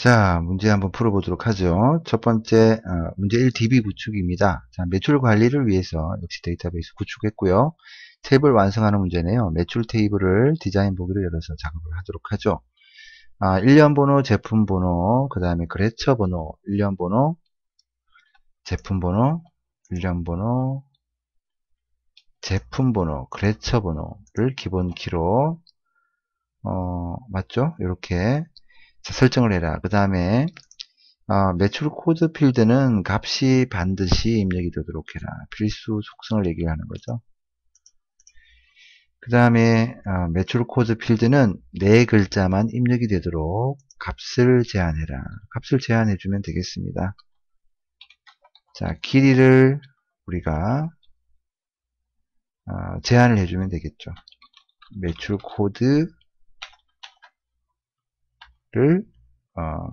자, 문제 한번 풀어보도록 하죠. 첫 번째, 어, 문제 1 DB 구축입니다. 자, 매출 관리를 위해서 역시 데이터베이스 구축했고요. 테이블 완성하는 문제네요. 매출 테이블을 디자인 보기로 열어서 작업을 하도록 하죠. 아, 1년 번호, 제품 번호, 그 다음에 거래처 번호, 1년 번호, 제품 번호, 1년 번호, 제품 번호, 거래처 번호를 기본 키로 어, 맞죠? 이렇게 자, 설정을 해라. 그 다음에 어, 매출 코드 필드는 값이 반드시 입력이 되도록 해라. 필수 속성을 얘기를 하는 거죠. 그 다음에 어, 매출 코드 필드는 네 글자만 입력이 되도록 값을 제한해라. 값을 제한해 주면 되겠습니다. 자, 길이를 우리가 어, 제한을 해주면 되겠죠. 매출 코드 를 어,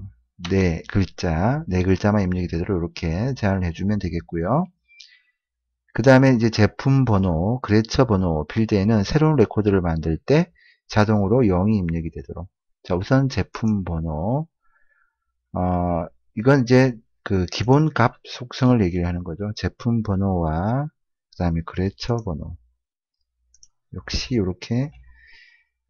네 글자, 네 글자만 입력이 되도록 이렇게 제한을 해주면 되겠고요. 그 다음에 이제 제품 번호, 거래처 번호 필드에는 새로운 레코드를 만들 때 자동으로 0이 입력이 되도록. 자, 우선 제품 번호. 어, 이건 이제 그 기본 값 속성을 얘기를 하는 거죠. 제품 번호와 그 다음에 거래처 번호. 역시 이렇게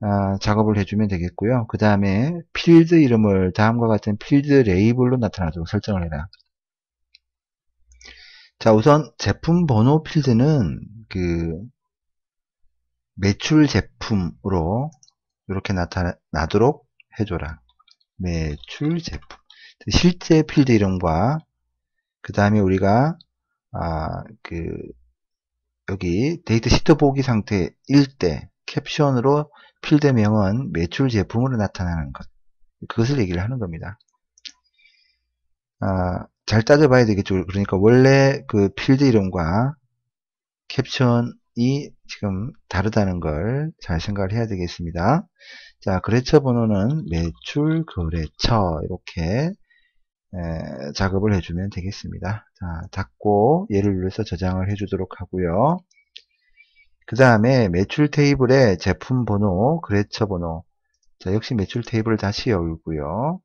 아, 작업을 해주면 되겠고요. 그 다음에 필드 이름을 다음과 같은 필드 레이블로 나타나도록 설정을 해라. 자, 우선 제품 번호 필드는 그 매출 제품으로 이렇게 나타나도록 해줘라. 매출 제품. 실제 필드 이름과 그 다음에 우리가 아, 그 여기 데이터 시트 보기 상태일 때 캡션으로 필드명은 매출 제품으로 나타나는 것. 그것을 얘기를 하는 겁니다. 아, 잘 따져봐야 되겠죠. 그러니까 원래 그 필드 이름과 캡션이 지금 다르다는 걸 잘 생각을 해야 되겠습니다. 자, 거래처 번호는 매출 거래처 이렇게 에, 작업을 해주면 되겠습니다. 자, 닫고 얘를 눌러서 저장을 해주도록 하고요. 그 다음에 매출 테이블에 제품 번호, 거래처 번호. 자, 역시 매출 테이블을 다시 열고요.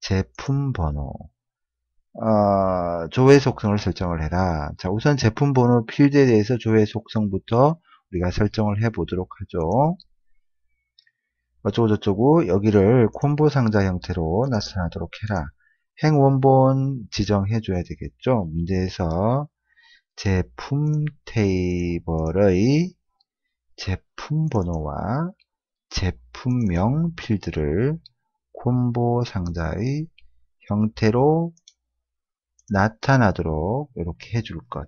제품 번호. 어, 조회 속성을 설정을 해라. 자, 우선 제품 번호 필드에 대해서 조회 속성부터 우리가 설정을 해 보도록 하죠. 어쩌고저쩌고 여기를 콤보 상자 형태로 나타나도록 해라. 행원본 지정해 줘야 되겠죠. 문제에서 제품 테이블의 제품 번호와 제품명 필드를 콤보 상자의 형태로 나타나도록 이렇게 해줄 것.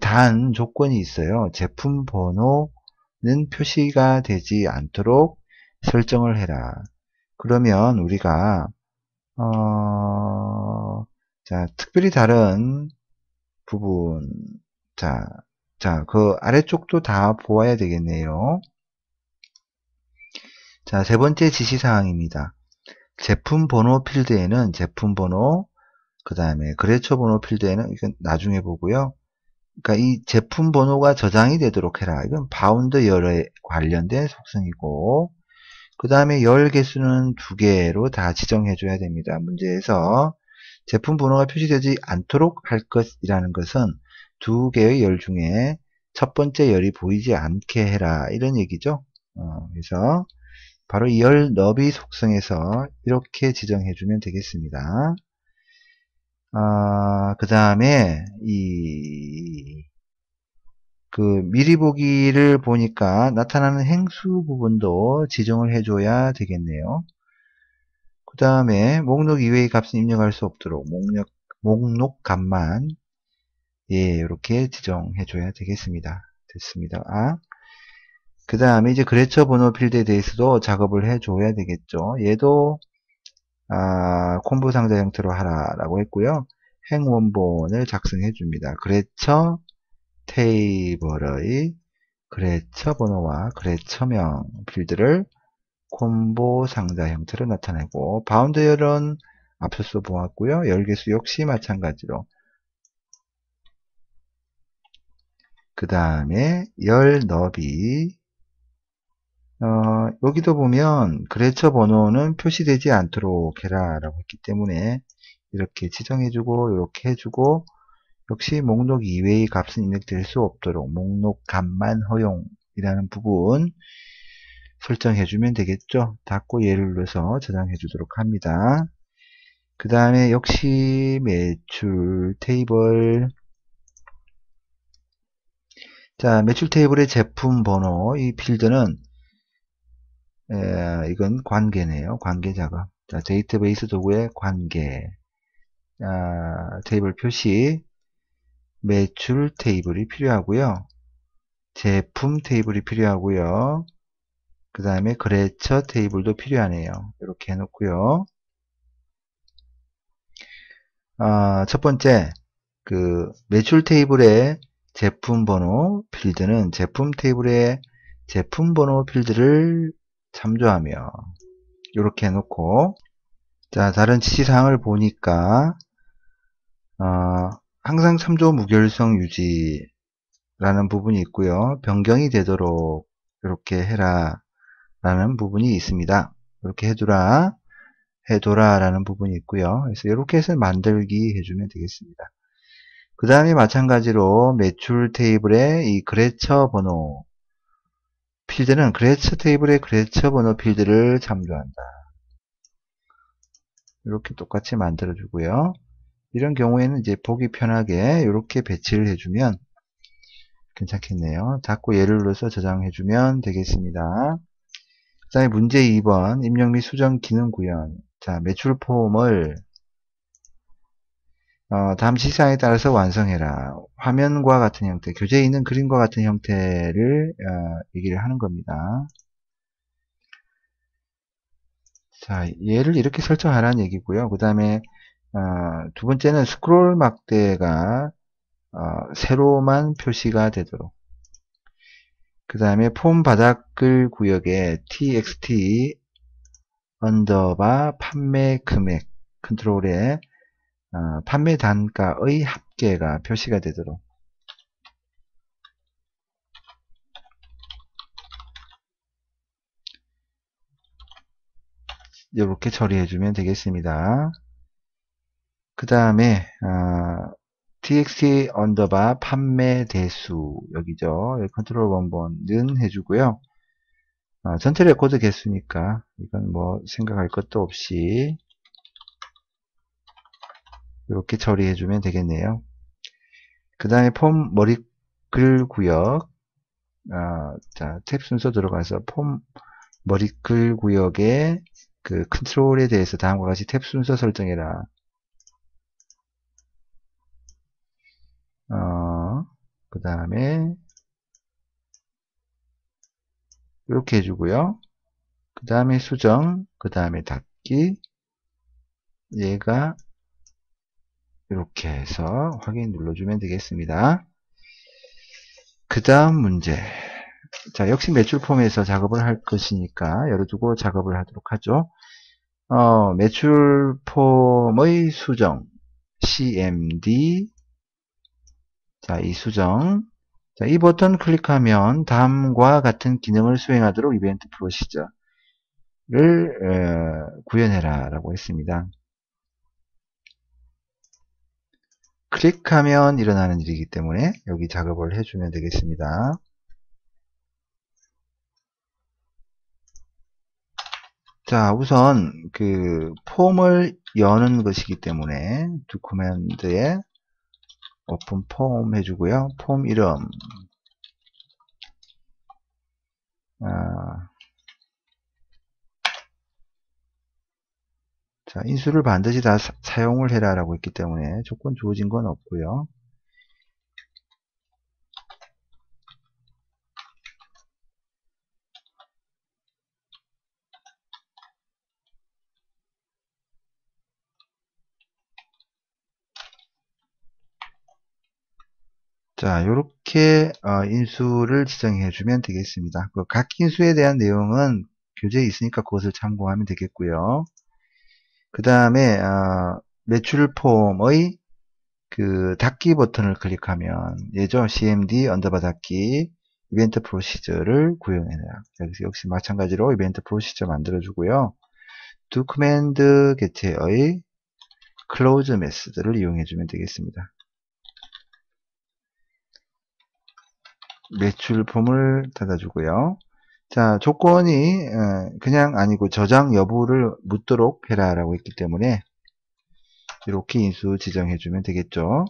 단 조건이 있어요. 제품 번호는 표시가 되지 않도록 설정을 해라. 그러면 우리가 어, 자 특별히 다른 부분 자 자, 그 아래쪽도 다 보아야 되겠네요. 자, 세 번째 지시사항입니다. 제품 번호 필드에는 제품 번호, 그 다음에 거래처 번호 필드에는 이건 나중에 보고요. 그러니까 이 제품 번호가 저장이 되도록 해라. 이건 bound 열에 관련된 속성이고, 그 다음에 열 개수는 두 개로 다 지정해 줘야 됩니다. 문제에서 제품 번호가 표시되지 않도록 할 것이라는 것은 두 개의 열 중에 첫 번째 열이 보이지 않게 해라 이런 얘기죠. 어, 그래서 바로 이 열 너비 속성에서 이렇게 지정해 주면 되겠습니다. 아, 그 다음에 이 그 미리 보기를 보니까 나타나는 행수 부분도 지정을 해줘야 되겠네요. 그 다음에 목록 이외의 값은 입력할 수 없도록 목록, 목록 값만 예, 이렇게 지정해 줘야 되겠습니다. 됐습니다. 아, 그 다음에 이제 그레처 번호 필드에 대해서도 작업을 해 줘야 되겠죠. 얘도 아, 콤보 상자 형태로 하라라고 했고요. 행 원본을 작성해 줍니다. 거래처 테이블의 거래처 번호와 거래처명 필드를 콤보 상자 형태로 나타내고 bound 열은 앞서서 보았고요. 열개수 역시 마찬가지로 그 다음에 열 너비 어, 여기도 보면 거래처 번호는 표시되지 않도록 해라 라고 했기 때문에 이렇게 지정해주고 이렇게 해주고 역시 목록 이외의 값은 입력될 수 없도록 목록 값만 허용이라는 부분 설정해주면 되겠죠. 닫고 예를 눌러서 저장해 주도록 합니다. 그 다음에 역시 매출 테이블 자 매출 테이블의 제품 번호 이 필드는 에, 이건 관계네요. 관계 작업 자 데이터베이스 도구의 관계 아, 테이블 표시 매출 테이블이 필요하고요. 제품 테이블이 필요하고요. 그 다음에 거래처 테이블도 필요하네요. 이렇게 해놓고요. 아, 첫 번째 그 매출 테이블의 제품 번호 필드는 제품 테이블의 제품 번호 필드를 참조하며 이렇게 해놓고 자 다른 지시사항을 보니까 어, 항상 참조 무결성 유지 라는 부분이 있고요. 변경이 되도록 이렇게 해라 라는 부분이 있습니다. 이렇게 해두라, 해둬라 라는 부분이 있고요. 그래서 이렇게 해서 만들기 해주면 되겠습니다. 그 다음에 마찬가지로 매출 테이블의 이 거래처 번호 필드는 거래처 테이블의 거래처 번호 필드를 참조한다. 이렇게 똑같이 만들어 주고요. 이런 경우에는 이제 보기 편하게 이렇게 배치를 해주면 괜찮겠네요. 닫고 예를 눌러서 저장해주면 되겠습니다. 그 다음에 문제 2번 입력 및 수정 기능 구현 자 매출 폼을 어, 다음 지시사항에 따라서 완성해라. 화면과 같은 형태 교재에 있는 그림과 같은 형태를 어, 얘기를 하는 겁니다. 자 얘를 이렇게 설정하라는 얘기고요. 그 다음에 어, 두 번째는 스크롤 막대가 어, 세로만 표시가 되도록. 그 다음에 폼 바닥글 구역에 txt underbar 판매 금액 컨트롤에 어, 판매 단가의 합계가 표시가 되도록 이렇게 처리해 주면 되겠습니다. 그 다음에 어, txt underbar 판매 대수 여기죠. 컨트롤 원본은 해주고요. 아, 전체 레코드 개수니까 이건 뭐 생각할 것도 없이 이렇게 처리해 주면 되겠네요. 그 다음에 폼 머리글 구역 아, 자, 탭 순서 들어가서 폼 머리글 구역의 그 컨트롤에 대해서 다음과 같이 탭 순서 설정해라. 어, 그 다음에 이렇게 해주고요. 그 다음에 수정, 그 다음에 닫기 얘가 이렇게 해서 확인 눌러주면 되겠습니다. 그 다음 문제 자 역시 매출 폼에서 작업을 할 것이니까 열어두고 작업을 하도록 하죠. 어, 매출 폼의 수정 CMD 자, 이 수정. 자, 이 버튼 클릭하면 다음과 같은 기능을 수행하도록 이벤트 프로시저를 에, 구현해라 라고 했습니다. 클릭하면 일어나는 일이기 때문에 여기 작업을 해주면 되겠습니다. 자, 우선 그 폼을 여는 것이기 때문에 두 코맨드에 오픈 폼 해주고요. 폼 이름 아, 자 인수를 반드시 다 사, 용을 해라 라고 했기 때문에 조건 주어진 건 없고요. 자, 이렇게 어, 인수를 지정해 주면 되겠습니다. 그 각 인수에 대한 내용은 교재에 있으니까 그것을 참고하면 되겠고요. 그 다음에 어, 매출 폼의 그 닫기 버튼을 클릭하면 예죠. cmd underbar 닫기 이벤트 procedure를 구현해라. 여기서 역시 마찬가지로 이벤트 procedure 만들어주고요. do command 개체의 close method를 이용해주면 되겠습니다. 매출 폼을 닫아주고요. 자, 조건이 어, 그냥 아니고 저장 여부를 묻도록 해라 라고 했기 때문에 이렇게 인수 지정해 주면 되겠죠.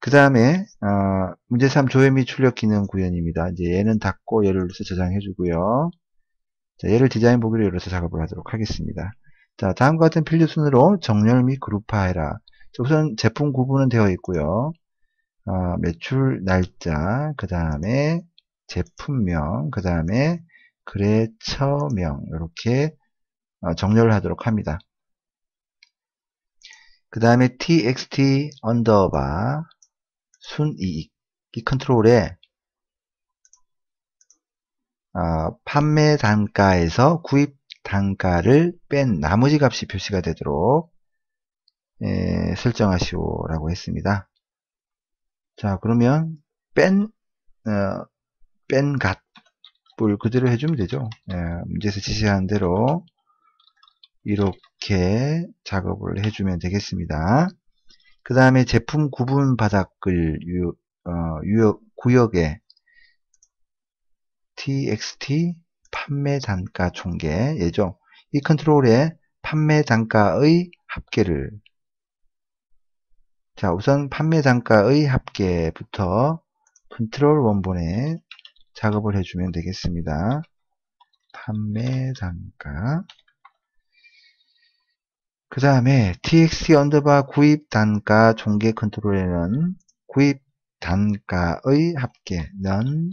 그 다음에 어, 문제 3 조회 및 출력 기능 구현입니다. 이제 얘는 닫고 얘를 눌러서 저장해 주고요. 자, 얘를 디자인 보기로 열어서 작업을 하도록 하겠습니다. 자, 다음과 같은 필드 순으로 정렬 및 그룹화해라. 우선 제품 구분은 되어 있고요. 어, 매출 날짜, 그 다음에 제품명, 그 다음에 거래처명 이렇게 어, 정렬을 하도록 합니다. 그 다음에 txt underbar 순이익 이 컨트롤에 어, 판매 단가에서 구입 단가를 뺀 나머지 값이 표시가 되도록 예, 설정하시오라고 했습니다. 자 그러면 뺀, 어, 뺀 값을 그대로 해주면 되죠. 예, 문제에서 지시한 대로 이렇게 작업을 해주면 되겠습니다. 그 다음에 제품 구분 바닥글 유, 어, 유역, 구역에 txt 판매 단가 총계 얘죠. 이 컨트롤에 판매 단가의 합계를 자 우선 판매 단가의 합계부터 컨트롤 원본에 작업을 해주면 되겠습니다. 판매 단가 그 다음에 txt underbar 구입 단가 총계 컨트롤에는 구입 단가의 합계 는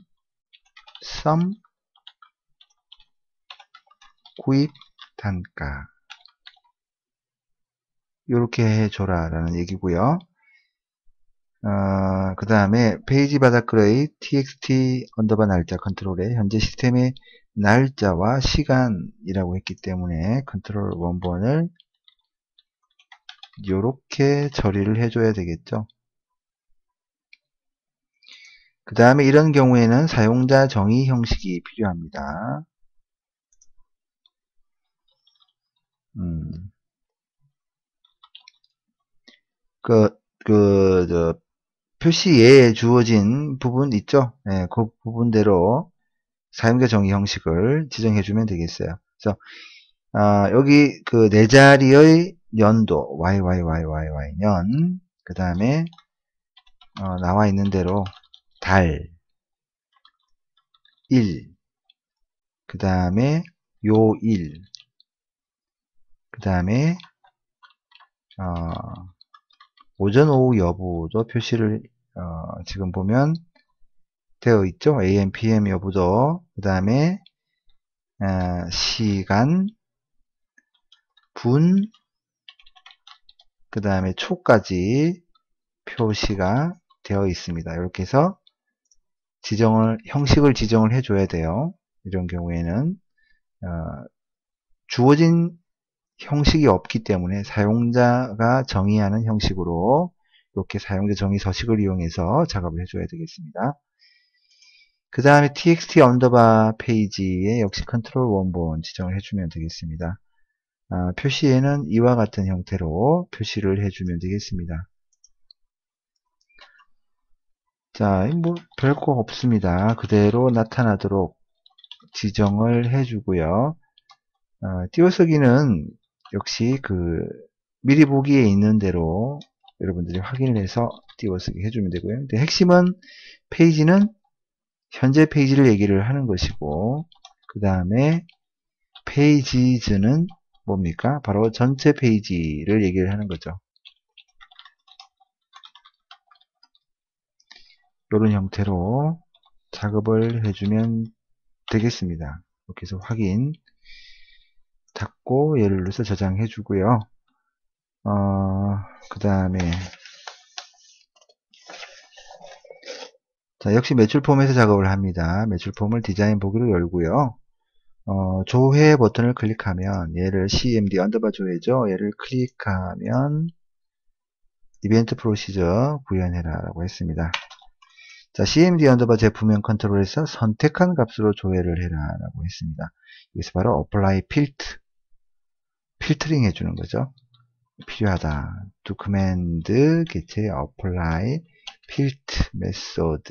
sum 구입 단가. 이렇게 해줘라 라는 얘기고요 어, 그 다음에 페이지 바닥글의 txt underbar 날짜 컨트롤에 현재 시스템의 날짜와 시간이라고 했기 때문에 컨트롤 원본을 이렇게 처리를 해줘야 되겠죠. 그 다음에 이런 경우에는 사용자 정의 형식이 필요합니다. 음. 그, 그, 저, 표시에 주어진 부분 있죠? 네, 그 부분대로 사용자 정의 형식을 지정해 주면 되겠어요. 그래서, 아, 여기 그 네 자리의 연도, YYYYY 년, 그 다음에, 어, 나와 있는 대로 달, 일, 그 다음에 요일, 그 다음에 어, 오전 오후 여부도 표시를 어, 지금 보면 되어 있죠. AM, PM 여부도 그 다음에 어, 시간, 분, 그 다음에 초까지 표시가 되어 있습니다. 이렇게 해서 지정을 형식을 지정을 해줘야 돼요. 이런 경우에는 어, 주어진 형식이 없기 때문에 사용자가 정의하는 형식으로 이렇게 사용자 정의 서식을 이용해서 작업을 해줘야 되겠습니다. 그 다음에 txt underbar 페이지에 역시 컨트롤 원본 지정을 해주면 되겠습니다. 아, 표시에는 이와 같은 형태로 표시를 해주면 되겠습니다. 자, 뭐 별거 없습니다. 그대로 나타나도록 지정을 해주고요. 어, 띄어쓰기는 역시 그 미리 보기에 있는 대로 여러분들이 확인을 해서 띄워쓰기 해주면 되고요. 근데 핵심은 페이지는 현재 페이지를 얘기를 하는 것이고 그 다음에 페이지즈는 뭡니까? 바로 전체 페이지를 얘기를 하는 거죠. 이런 형태로 작업을 해주면 되겠습니다. 이렇게 해서 확인 닫고 얘를 눌러서 저장해 주고요. 어, 그 다음에 자 역시 매출 폼에서 작업을 합니다. 매출 폼을 디자인 보기로 열고요. 어, 조회 버튼을 클릭하면 얘를 CMD underbar 조회죠. 얘를 클릭하면 이벤트 프로시저 구현해라 라고 했습니다. 자, cmd underbar 제품명 컨트롤에서 선택한 값으로 조회를 해라 라고 했습니다. 이것이 바로 apply filter 필터링 해주는 거죠. 필요하다. do command 개체 apply filter method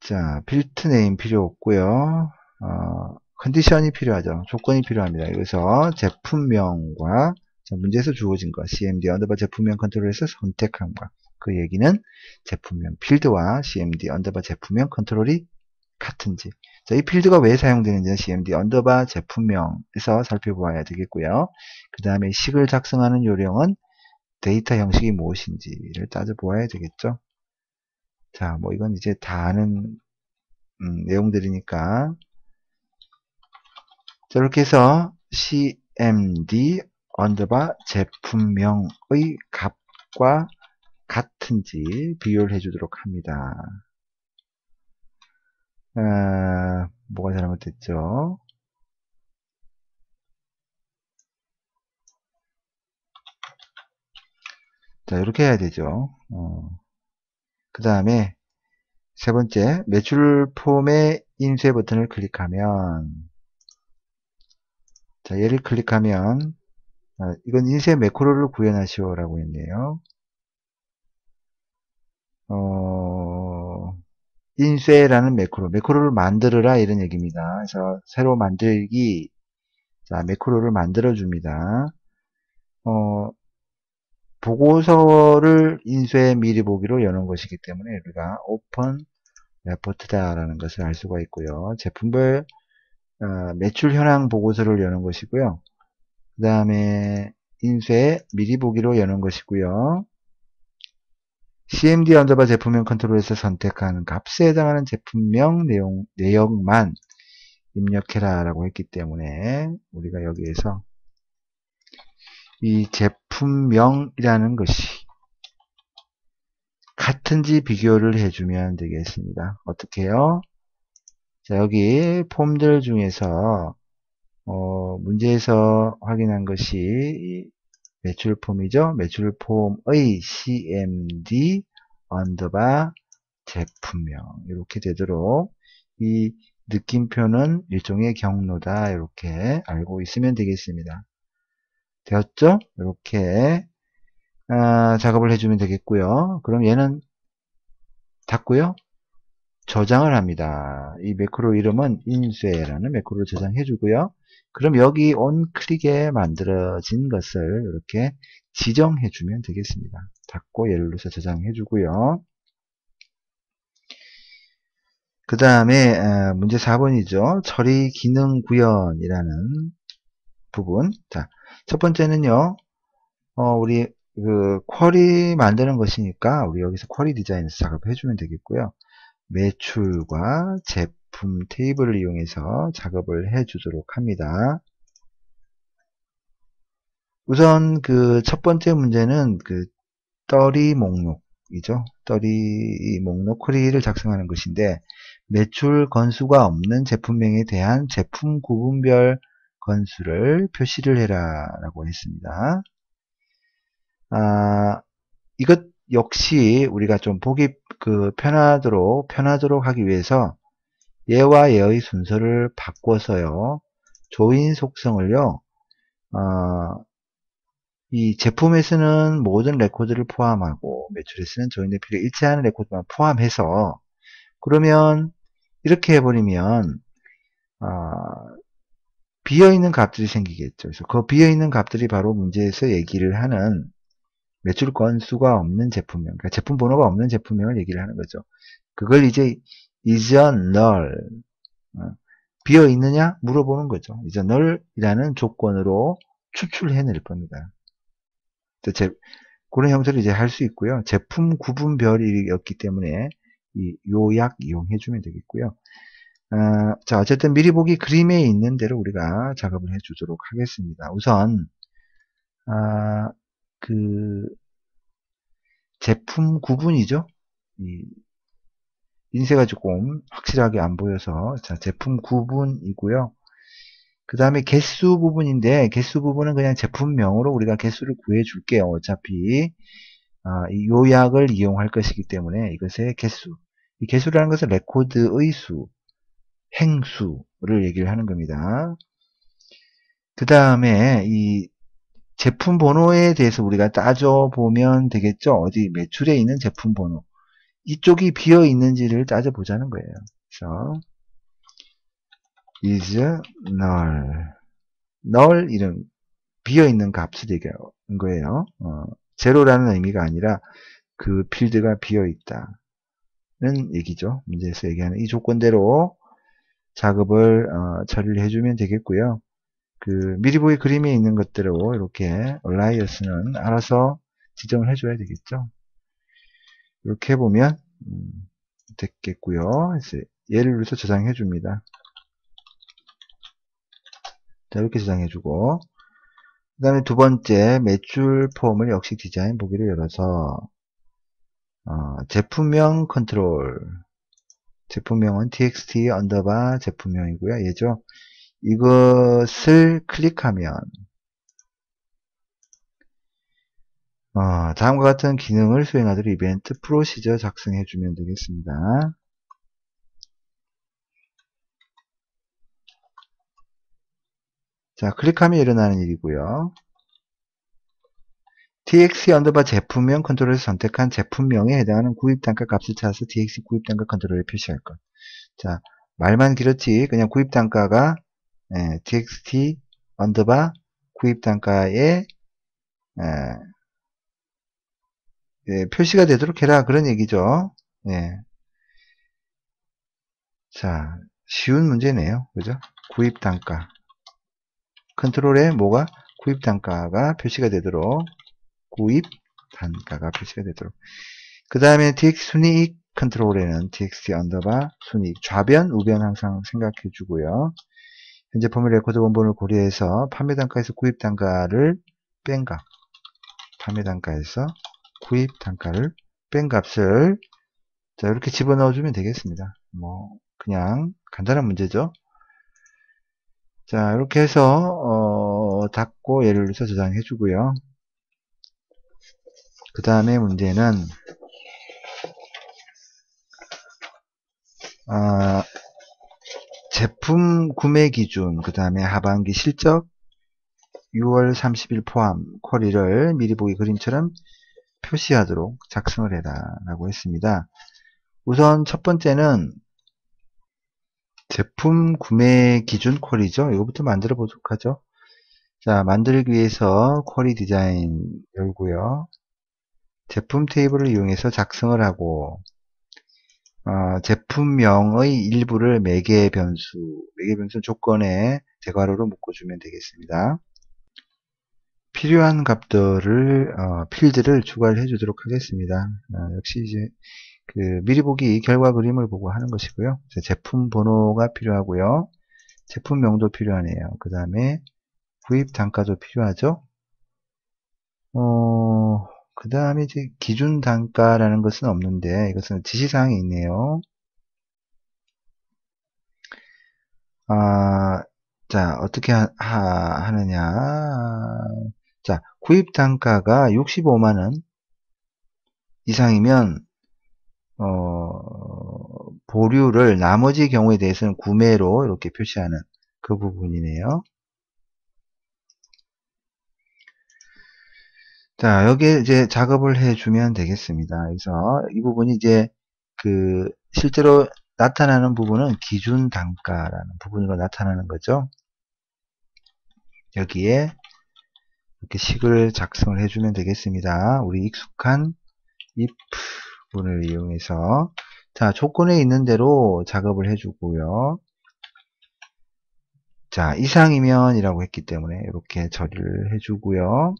자, filter name 필요 없고요. 어, 컨디션이 필요하죠. 조건이 필요합니다. 여기서 제품명과 문제에서 주어진 것 CMD underbar 제품명 컨트롤에서 선택한 것. 그 얘기는 제품명 필드와 CMD underbar 제품명 컨트롤이 같은지. 자, 이 필드가 왜 사용되는지는 CMD underbar 제품명에서 살펴보아야 되겠고요. 그 다음에 식을 작성하는 요령은 데이터 형식이 무엇인지를 따져보아야 되겠죠. 자, 뭐 이건 이제 다 아는 음, 내용들이니까 저렇게 해서 cmd underbar 제품명의 값과 같은지 비교를 해주도록 합니다. 아, 뭐가 잘못됐죠? 자, 이렇게 해야 되죠. 어. 그 다음에 세 번째, 매출 폼의 인쇄 버튼을 클릭하면 자, 얘를 클릭하면 아, 이건 인쇄 매크로를 구현하시오 라고 했네요. 어, 인쇄라는 매크로, 매크로를 만들어라 이런 얘기입니다. 그래서 새로 만들기, 자, 매크로를 만들어 줍니다. 어, 보고서를 인쇄 미리 보기로 여는 것이기 때문에 우리가 오픈 레포트다라는 것을 알 수가 있고요. 제품별 어, 매출 현황 보고서를 여는 것이고요. 그 다음에 인쇄 미리 보기로 여는 것이고요. CMD underbar 제품명 컨트롤에서 선택한 값에 해당하는 제품명 내용, 내용만 입력해라 라고 했기 때문에 우리가 여기에서 이 제품명이라는 것이 같은지 비교를 해주면 되겠습니다. 어떻게 해요? 자, 여기 폼들 중에서 어, 문제에서 확인한 것이 매출 폼이죠. 매출 폼의 CMD underbar 제품명 이렇게 되도록 이 느낌표는 일종의 경로다 이렇게 알고 있으면 되겠습니다. 되었죠? 이렇게 아, 작업을 해주면 되겠고요. 그럼 얘는 닫고요. 저장을 합니다. 이 매크로 이름은 인쇄라는 매크로를 저장해 주고요. 그럼 여기 온 클릭에 만들어진 것을 이렇게 지정해 주면 되겠습니다. 닫고 예를 들어서 저장해 주고요. 그 다음에 문제 4번이죠. 처리 기능 구현이라는 부분. 자, 첫 번째는요. 어, 우리 그 쿼리 만드는 것이니까 우리 여기서 쿼리 디자인에서 작업해 주면 되겠고요. 매출과 제품 테이블을 이용해서 작업을 해 주도록 합니다. 우선 그 첫 번째 문제는 그 떨이 목록이죠. 떨이 목록 쿼리를 작성하는 것인데 매출 건수가 없는 제품명에 대한 제품 구분별 건수를 표시를 해라 라고 했습니다. 아, 이것 역시 우리가 좀 보기 그 편하도록 편하도록 하기 위해서 얘와 얘의 순서를 바꿔서요. join 속성을요. 어, 이 제품에서는 모든 레코드를 포함하고 매출에서는 join된 필드가 일치하는 레코드만 포함해서 그러면 이렇게 해버리면 어, 비어있는 값들이 생기겠죠. 그래서 그 비어있는 값들이 바로 문제에서 얘기를 하는 매출 건수가 없는 제품명, 그러니까 제품 번호가 없는 제품명을 얘기를 하는 거죠. 그걸 이제 is a null, 어, 비어 있느냐 물어보는 거죠. is a null이라는 조건으로 추출해낼 겁니다. 제, 그런 형태를 이제 할 수 있고요. 제품 구분별이었기 때문에 이 요약 이용해주면 되겠고요. 어, 자, 어쨌든 미리 보기 그림에 있는 대로 우리가 작업을 해주도록 하겠습니다. 우선, 아, 그, 제품 구분이죠. 이, 인쇄가 조금 확실하게 안 보여서, 자, 제품 구분이고요. 그 다음에 개수 부분인데, 개수 부분은 그냥 제품명으로 우리가 개수를 구해 줄게요. 어차피, 아, 이 요약을 이용할 것이기 때문에 이것의 개수. 이 개수라는 것은 레코드의 수, 행수를 얘기를 하는 겁니다. 그 다음에 이 제품 번호에 대해서 우리가 따져보면 되겠죠. 어디 매출에 있는 제품 번호. 이쪽이 비어 있는지를 따져보자는 거예요. 그래서 is null. null 이런 비어 있는 값이 되는 거예요. 어, 제로라는 의미가 아니라 그 필드가 비어 있다는 얘기죠. 문제에서 얘기하는 이 조건대로 작업을 어, 처리를 해주면 되겠고요. 그 미리 보기 그림에 있는 것대로 이렇게 얼라이어스는 알아서 지정을 해줘야 되겠죠. 이렇게 해보면 음, 됐겠고요. 이제 예를 들어서 저장해 줍니다. 자 이렇게 저장해 주고 그 다음에 두 번째 매출 폼을 역시 디자인 보기를 열어서 어, 제품명 컨트롤 제품명은 txt underbar 제품명이고요. 얘죠. 이것을 클릭하면 어, 다음과 같은 기능을 수행하도록 이벤트 프로시저 작성해 주면 되겠습니다. 자, 클릭하면 일어나는 일이고요. tx underbar 제품명 컨트롤에서 선택한 제품명에 해당하는 구입 단가 값을 찾아서 tx 구입 단가 컨트롤에 표시할 것. 자, 말만 길었지 그냥 구입 단가가 예, txt underbar 구입 단가에 예, 예, 표시가 되도록 해라 그런 얘기죠. 예. 자, 쉬운 문제네요. 그죠? 구입 단가 컨트롤에 뭐가 구입 단가가 표시가 되도록 구입 단가가 표시가 되도록 그 다음에 tx 순이익 컨트롤에는 txt underbar 순이익 좌변 우변 항상 생각해 주고요 현재 폼의 레코드 원본을 고려해서 판매 단가에서 구입 단가를 뺀 값 판매 단가에서 구입 단가를 뺀 값을 자 이렇게 집어넣어 주면 되겠습니다. 뭐 그냥 간단한 문제죠. 자 이렇게 해서 어, 닫고 예를 들어서 저장해 주고요. 그 다음에 문제는 아, 제품 구매 기준 그 다음에 하반기 실적 6월 30일 포함 쿼리를 미리 보기 그림처럼 표시하도록 작성을 해라 라고 했습니다 우선 첫 번째는 제품 구매 기준 쿼리죠. 이거부터 만들어 보도록 하죠. 자, 만들기 위해서 쿼리 디자인 열고요. 제품 테이블을 이용해서 작성을 하고 어, 제품명의 일부를 매개 변수, 매개 변수 조건에 대괄호로 묶어주면 되겠습니다. 필요한 값들을 어, 필드를 추가를 해주도록 하겠습니다. 어, 역시 이제 그 미리 보기 결과 그림을 보고 하는 것이고요. 제품 번호가 필요하고요. 제품명도 필요하네요. 그 다음에 구입 단가도 필요하죠. 어, 그 다음에 이제 기준 단가라는 것은 없는데 이것은 지시사항이 있네요. 아, 자, 어떻게 하, 하, 느냐 자, 구입 단가가 65만원 이상이면 어, 보류를 나머지 경우에 대해서는 구매로 이렇게 표시하는 그 부분이네요. 자, 여기에 이제 작업을 해주면 되겠습니다. 그래서 이 부분이 이제 그 실제로 나타나는 부분은 기준 단가라는 부분으로 나타나는 거죠. 여기에 이렇게 식을 작성을 해주면 되겠습니다. 우리 익숙한 if 부분을 이용해서 자 조건에 있는 대로 작업을 해주고요. 자 이상이면 이라고 했기 때문에 이렇게 처리를 해주고요.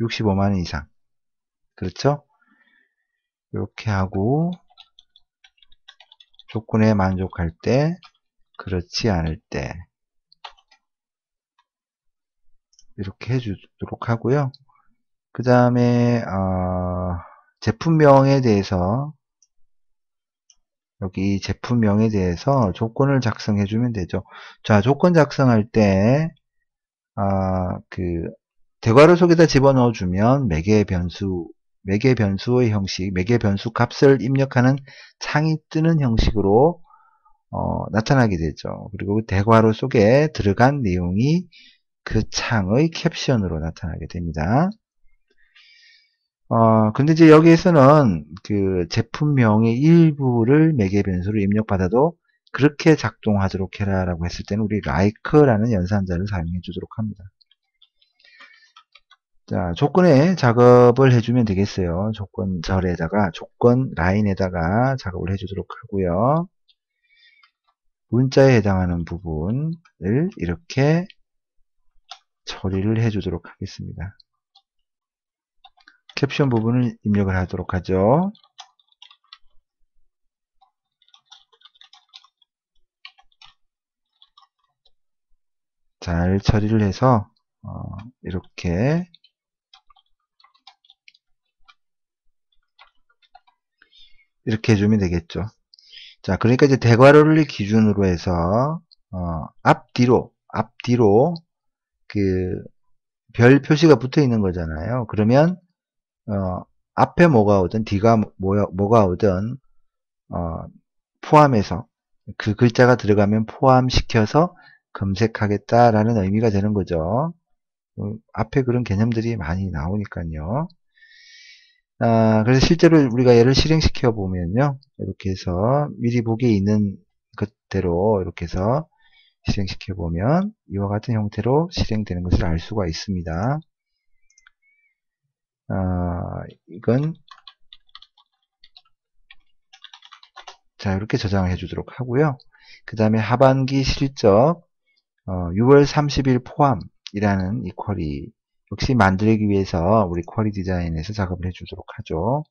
65만원 이상 그렇죠? 이렇게 하고 조건에 만족할 때 그렇지 않을 때 이렇게 해주도록 하고요. 그 다음에 어, 제품명에 대해서 여기 제품명에 대해서 조건을 작성해 주면 되죠. 자, 조건 작성할 때, 아, 그, 대괄호 속에다 집어넣어 주면 매개 변수 매개 변수의 형식, 매개 변수 값을 입력하는 창이 뜨는 형식으로 어, 나타나게 되죠. 그리고 그 대괄호 속에 들어간 내용이 그 창의 캡션으로 나타나게 됩니다. 어, 근데 이제 여기에서는 그 제품명의 일부를 매개 변수로 입력받아도 그렇게 작동하도록 해라 라고 했을 때는 우리 like라는 연산자를 사용해 주도록 합니다. 자, 조건에 작업을 해주면 되겠어요. 조건 절에다가, 조건 라인에다가 작업을 해주도록 하고요. 문자에 해당하는 부분을 이렇게 처리를 해주도록 하겠습니다. 캡션 부분을 입력을 하도록 하죠. 잘 처리를 해서 어, 이렇게 이렇게 해주면 되겠죠. 자, 그러니까 이제 대괄호를 기준으로 해서 어, 앞뒤로 앞뒤로 그 별 표시가 붙어 있는 거잖아요. 그러면 어, 앞에 뭐가 오든 뒤가 뭐, 뭐가 오든 어, 포함해서 그 글자가 들어가면 포함시켜서 검색하겠다라는 의미가 되는 거죠. 어, 앞에 그런 개념들이 많이 나오니까요. 아, 그래서 실제로 우리가 얘를 실행시켜 보면요. 이렇게 해서 미리 보기에 있는 것대로 이렇게 해서 실행시켜 보면 이와 같은 형태로 실행되는 것을 알 수가 있습니다. 아, 이건 자 이렇게 저장을 해주도록 하고요. 그 다음에 하반기 실적 어, 6월 30일 포함이라는 이 쿼리 역시 만들기 위해서 우리 쿼리 디자인에서 작업을 해주도록 하죠.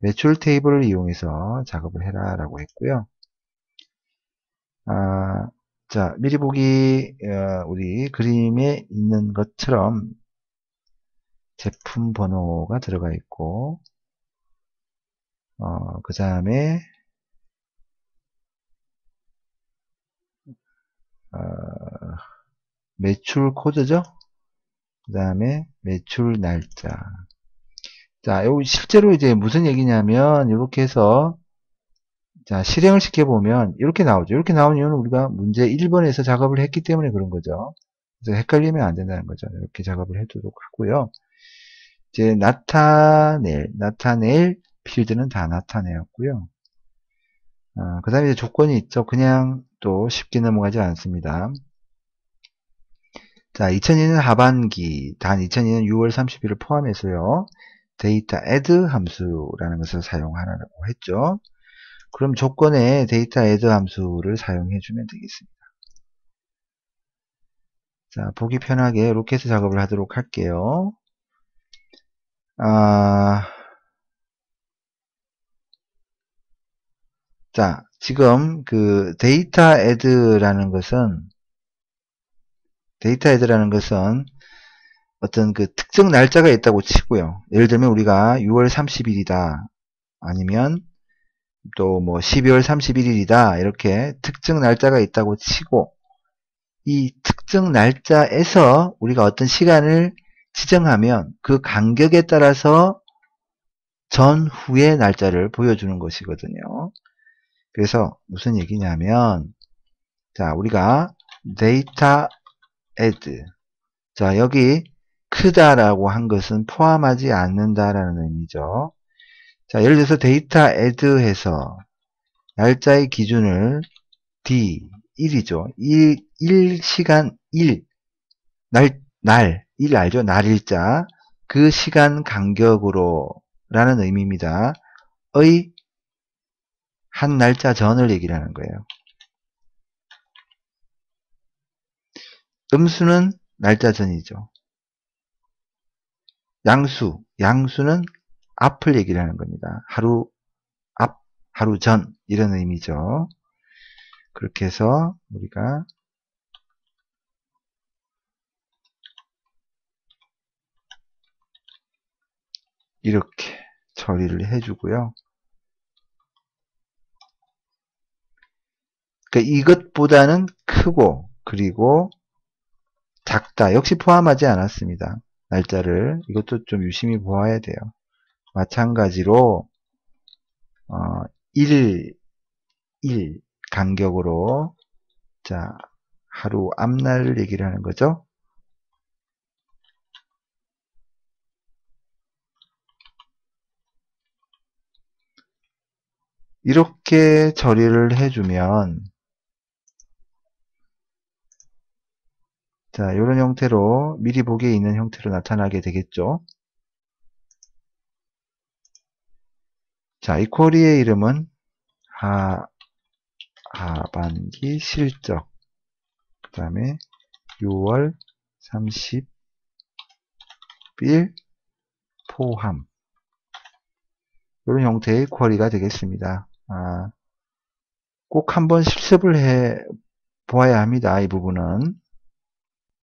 매출 테이블을 이용해서 작업을 해라 라고 했고요. 아, 자 미리 보기 어, 우리 그림에 있는 것처럼 제품 번호가 들어가 있고 어, 그 다음에 어, 매출 코드죠 그 다음에 매출 날짜. 자, 여기 실제로 이제 무슨 얘기냐면, 이렇게 해서, 자, 실행을 시켜보면, 이렇게 나오죠. 이렇게 나온 이유는 우리가 문제 1번에서 작업을 했기 때문에 그런 거죠. 그래서 헷갈리면 안 된다는 거죠. 이렇게 작업을 해두도록 하고요. 이제 나타낼, 나타낼 필드는 다 나타내었고요. 아, 그 다음에 조건이 있죠. 그냥 또 쉽게 넘어가지 않습니다. 자, 2002년 하반기, 단 2002년 6월 30일을 포함해서요. 데이터 add 함수라는 것을 사용하라고 했죠. 그럼 조건에 데이터 add 함수를 사용해 주면 되겠습니다. 자, 보기 편하게 해서 작업을 하도록 할게요. 아, 자, 지금 그 데이터 add라는 것은 데이터 헤드라는 것은 어떤 그 특정 날짜가 있다고 치고요. 예를 들면 우리가 6월 30일이다. 아니면 또 뭐 12월 31일이다. 이렇게 특정 날짜가 있다고 치고 이 특정 날짜에서 우리가 어떤 시간을 지정하면 그 간격에 따라서 전후의 날짜를 보여주는 것이거든요. 그래서 무슨 얘기냐면 자 우리가 데이터 add. 자, 여기 크다라고 한 것은 포함하지 않는다라는 의미죠. 자, 예를 들어서 데이터 add 해서 날짜의 기준을 D, 1이죠. 1, 1 시간 1, 날, 날, 1 알죠? 날일자. 그 시간 간격으로 라는 의미입니다. 의 한 날짜 전을 얘기를 하는 거예요. 음수는 날짜 전이죠. 양수, 양수는 앞을 얘기를 하는 겁니다. 하루 앞, 하루 전 이런 의미죠. 그렇게 해서 우리가 이렇게 처리를 해주고요. 그러니까 이것보다는 크고 그리고 작다 역시 포함하지 않았습니다. 날짜를 이것도 좀 유심히 보아야 돼요. 마찬가지로 어, 1, 1 간격으로 자 하루 앞날 얘기를 하는 거죠. 이렇게 처리를 해주면 자 이런 형태로 미리 보기에 있는 형태로 나타나게 되겠죠. 자, 이 쿼리의 이름은 하, 하반기 실적 그 다음에 6월 30일 포함 이런 형태의 쿼리가 되겠습니다. 아, 꼭 한번 실습을 해 보아야 합니다. 이 부분은